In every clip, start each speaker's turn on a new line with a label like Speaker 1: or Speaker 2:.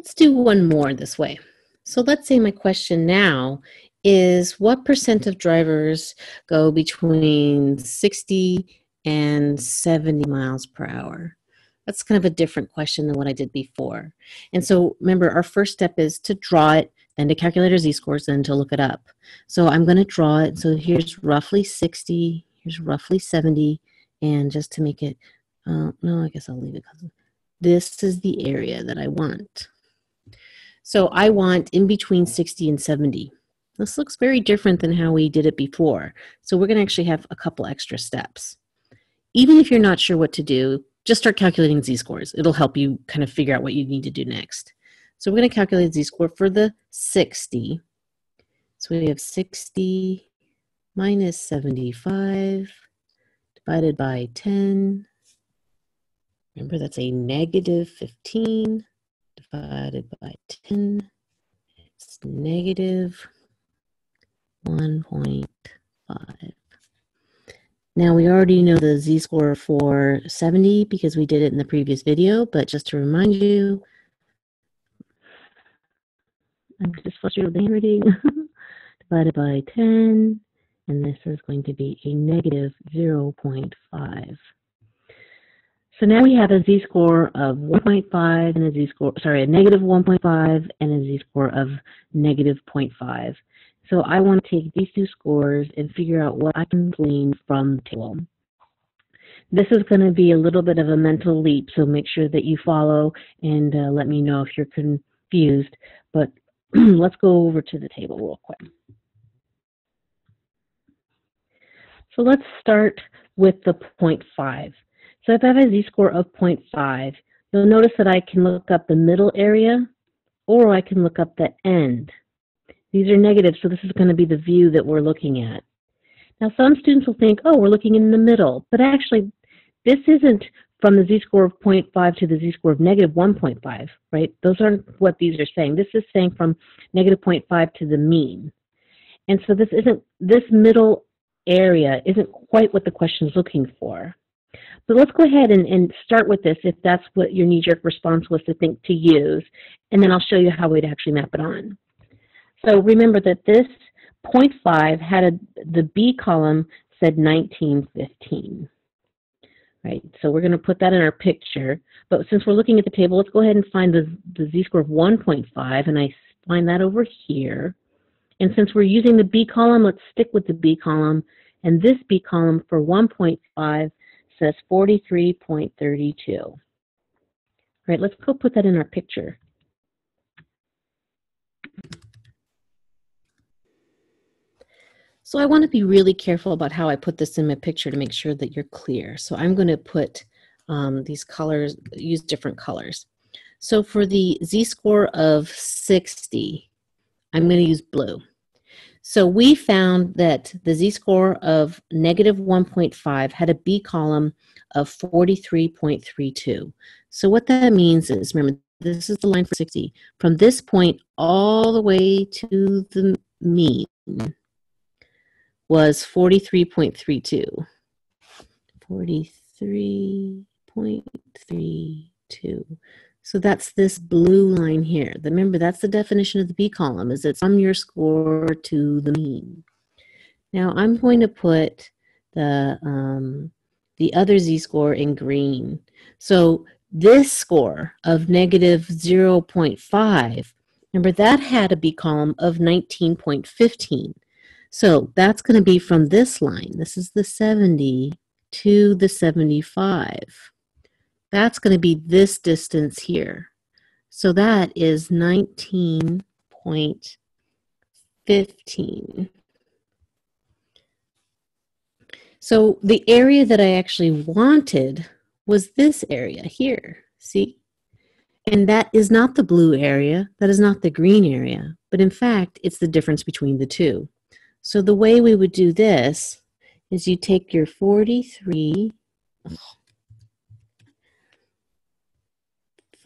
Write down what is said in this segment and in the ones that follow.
Speaker 1: Let's do one more this way. So let's say my question now is what percent of drivers go between 60 and 70 miles per hour? That's kind of a different question than what I did before. And so remember, our first step is to draw it, then to calculate our z-scores, then to look it up. So I'm going to draw it. So here's roughly 60, here's roughly 70, and just to make it, uh, no, I guess I'll leave it. This is the area that I want. So I want in between 60 and 70. This looks very different than how we did it before. So we're going to actually have a couple extra steps. Even if you're not sure what to do, just start calculating z-scores. It'll help you kind of figure out what you need to do next. So we're going to calculate z-score for the 60. So we have 60 minus 75 divided by 10. Remember, that's a negative 15 divided by 10. It's negative 1.5. Now we already know the z-score for 70 because we did it in the previous video, but just to remind you, I'm just frustrated with the handwriting, divided by 10, and this is going to be a negative 0.5. So now we have a z-score of 1.5 and a z-score, sorry, a negative 1.5 and a z-score of negative 0.5. So I want to take these two scores and figure out what I can glean from the table. This is going to be a little bit of a mental leap, so make sure that you follow and uh, let me know if you're confused. But let's go over to the table real quick. So let's start with the 0.5. So if I have a z-score of 0.5, you'll notice that I can look up the middle area or I can look up the end. These are negative, so this is going to be the view that we're looking at. Now, some students will think, oh, we're looking in the middle, but actually, this isn't from the z-score of 0.5 to the z-score of negative 1.5, right? Those aren't what these are saying. This is saying from negative 0.5 to the mean. And so this isn't, this middle area isn't quite what the question is looking for. But let's go ahead and, and start with this if that's what your knee-jerk response was to think to use, and then I'll show you how we'd actually map it on. So remember that this 0.5 had a, the B column said 1915. Right, so we're going to put that in our picture. But since we're looking at the table, let's go ahead and find the, the z-score of 1.5, and I find that over here. And since we're using the B column, let's stick with the B column. And this B column for 1.5 says 43.32. All right, let's go put that in our picture. So I want to be really careful about how I put this in my picture to make sure that you're clear. So I'm going to put um, these colors, use different colors. So for the z-score of 60, I'm going to use blue. So we found that the z-score of negative 1.5 had a B column of 43.32. So what that means is, remember, this is the line for 60. From this point all the way to the mean was 43.32. 43.32. So that's this blue line here. Remember, that's the definition of the B column, is it's from your score to the mean. Now I'm going to put the, um, the other z-score in green. So this score of negative 0.5, remember that had a B column of 19.15. So that's going to be from this line. This is the 70 to the 75 that's going to be this distance here. So that is 19.15. So the area that I actually wanted was this area here, see? And that is not the blue area, that is not the green area, but in fact, it's the difference between the two. So the way we would do this is you take your 43, oh,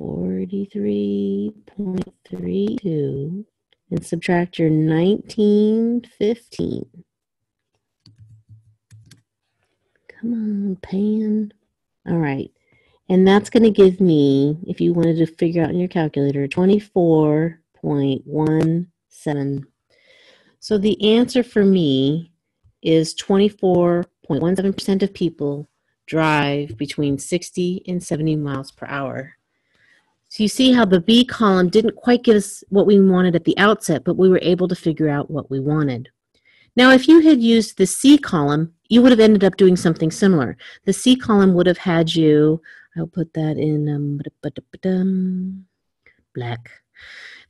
Speaker 1: 43.32 and subtract your 1915. Come on, pan. All right. And that's going to give me, if you wanted to figure out in your calculator, 24.17. So the answer for me is 24.17% of people drive between 60 and 70 miles per hour. So you see how the B column didn't quite give us what we wanted at the outset, but we were able to figure out what we wanted. Now, if you had used the C column, you would have ended up doing something similar. The C column would have had you, I'll put that in um, black.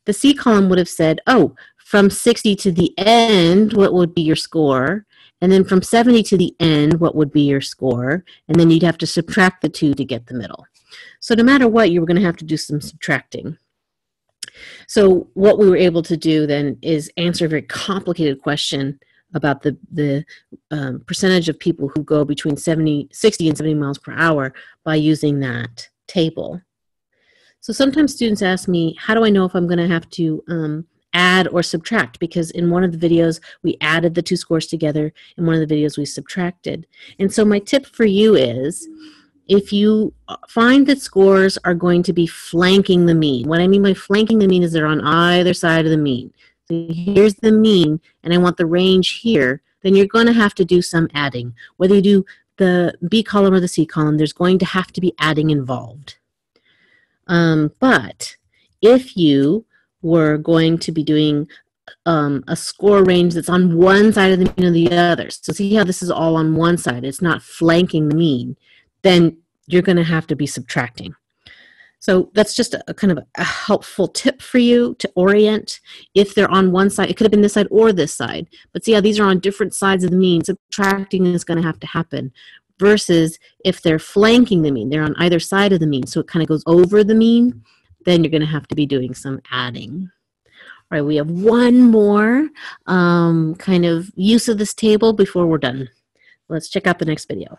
Speaker 1: The C column would have said, oh, from 60 to the end, what would be your score? And then from 70 to the end, what would be your score? And then you'd have to subtract the two to get the middle. So no matter what, you were going to have to do some subtracting. So what we were able to do then is answer a very complicated question about the, the um, percentage of people who go between 70, 60 and 70 miles per hour by using that table. So sometimes students ask me, how do I know if I'm going to have to um, add or subtract? Because in one of the videos, we added the two scores together. In one of the videos, we subtracted. And so my tip for you is, if you find that scores are going to be flanking the mean, what I mean by flanking the mean is they're on either side of the mean. So here's the mean, and I want the range here, then you're going to have to do some adding. Whether you do the B column or the C column, there's going to have to be adding involved. Um, but if you were going to be doing um, a score range that's on one side of the mean or the other, so see how this is all on one side, it's not flanking the mean, then you're going to have to be subtracting. So that's just a, a, kind of a helpful tip for you to orient if they're on one side. It could have been this side or this side. But see how these are on different sides of the mean. Subtracting is going to have to happen. Versus if they're flanking the mean, they're on either side of the mean. So it kind of goes over the mean. Then you're going to have to be doing some adding. All right, we have one more um, kind of use of this table before we're done. Let's check out the next video.